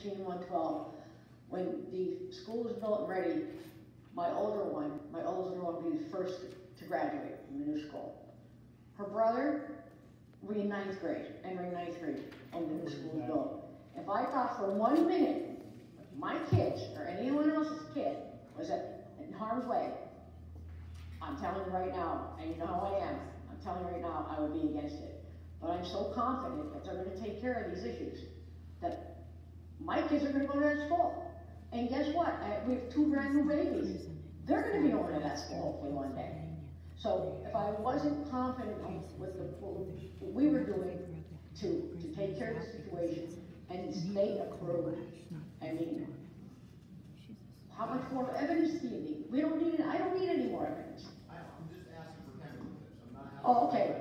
fifteen and one twelve. When the school was built and ready, my older one, my older one will be the first to graduate from the new school. Her brother, be in ninth grade, entering ninth grade, when the new school was built. If I thought for one minute, my kids, or anyone else's kid, was in harm's way, I'm telling you right now, and you know how I am, I'm telling you right now, I would be against it. But I'm so confident that they're gonna take care of these issues, that my kids are gonna go to that school. And guess what? I- We have two brand new babies. They're gonna be going to that school hopefully one day. So if I wasn't confident with the, what we were doing to, to take care of the situation and state approved, I mean, how much more evidence do you need? We don't need. I don't need any more evidence. I, I'm just asking for tips, I'm not. Oh, okay,